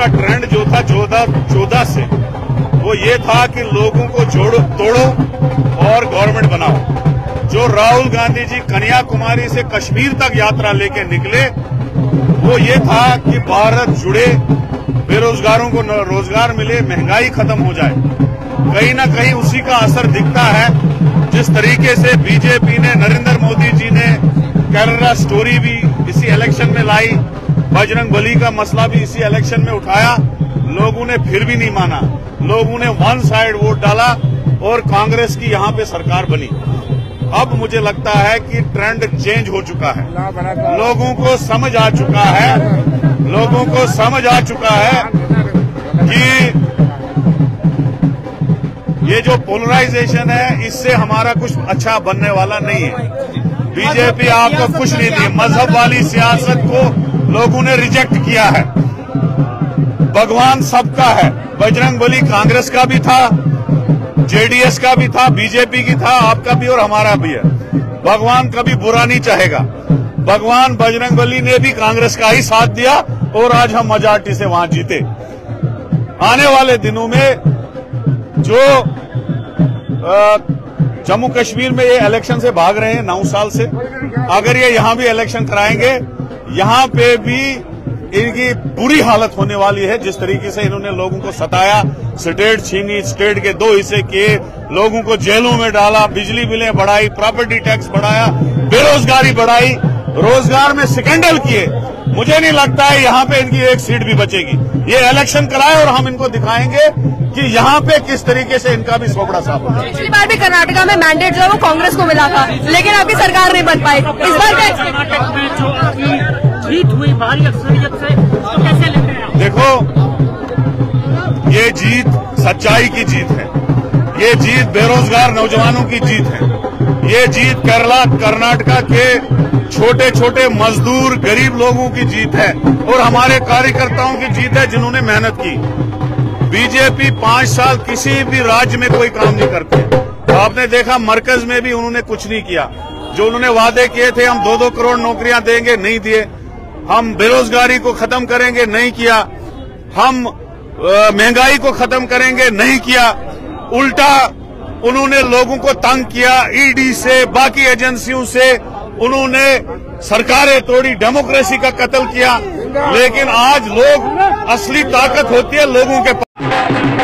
का ट्रेंड जो था चौदह चौदह से, वो ये था कि लोगों को जोड़ो, तोड़ो और गवर्नमेंट बनाओ। जो राहुल गांधी जी कन्याकुमारी से कश्मीर तक यात्रा लेके निकले, वो ये था कि भारत जुड़े, बेरोजगारों को रोज़गार मिले, महँगाई खत्म हो जाए। कहीं ना कहीं उसी का असर दिखता है, जिस तरीके से बीजेपी ने, नरेंद्र मोदी जी ने कैलरा स्टोरी भी इसी इलेक्शन में लाई। बजरंग बली का मसला भी इसी इलेक्शन में उठाया। लोगों ने फिर भी नहीं माना। लोगों ने वन साइड वोट डाला और कांग्रेस की यहाँ पे सरकार बनी। अब मुझे लगता है कि ट्रेंड चेंज हो चुका है। लोगों को समझ आ चुका है। लोगों को समझ आ चुका है कि ये जो पोलराइजेशन है इससे हमारा कुछ अच्छा बनने वाला नहीं है। बीजेपी आपको कुछ नहीं दी मज़हब वाली सियासत को लोगों ने रिजेक्ट किया है। भगवान सबका है। बजरंग बली कांग्रेस का भी था, जेडीएस का भी था, बीजेपी की था, आपका भी और हमारा भी है। भगवान कभी बुरा नहीं चाहेगा। भगवान बजरंग बली ने भी कांग्रेस का ही साथ दिया और आज हम मजाटी से वहाँ जीते। आने वाले दिनों में जो जम्मू कश्मीर में ये इलेक्शन से भाग रहे हैं, नौ साल से, अगर ये यहाँ भी इलेक्शन कराएँगे यहाँ पे भी इनकी बुरी हालत होने वाली है। जिस तरीके से इन्होंने लोगों को सताया, स्टेट छीनी, स्टेट के दो हिस्से किए, लोगों को जेलों में डाला, बिजली बिलें बढ़ाई, प्रॉपर्टी टैक्स बढ़ाया, बेरोजगारी बढ़ाई, रोज़गार में सिकेंडल किए। मुझे नहीं लगता है यहाँ पे इनकी एक सीट भी बचेगी। ये इलेक्शन कराए और हम इनको दिखाएँगे कि यहाँ पे किस तरीके से इनका भी सोपड़ा साफ़ होगा। पिछली बार भी कर्नाटका में मैंडेट जो है वो कांग्रेस को मिला था, लेकिन आपकी सरकार नहीं बन पाई। इस बार भारी अक्सरियत से तो कैसे लेते हैं देखो, ये जीत सच्चाई की जीत है। ये जीत बेरोजगार नौजवानों की जीत है। ये जीत केरला, कर्नाटका के छोटे छोटे मजदूर, गरीब लोगों की जीत है और हमारे कार्यकर्ताओं की जीत है जिन्होंने मेहनत की। बीजेपी पाँच साल किसी भी राज्य में कोई काम नहीं करते। आपने देखा, मरकज में भी उन्होंने कुछ नहीं किया। जो उन्होंने वादे किए थे, हम दो दो करोड़ नौकरियाँ देंगे, नहीं दिए। हम बेरोजगारी को खत्म करेंगे, नहीं किया। हम महँगाई को खत्म करेंगे, नहीं किया। उल्टा उन्होंने लोगों को तंग किया ईडी से, बाकी एजेंसियों से। उन्होंने सरकारें तोड़ी, डेमोक्रेसी का कत्ल किया। लेकिन आज लोग, असली ताकत होती है लोगों के पास।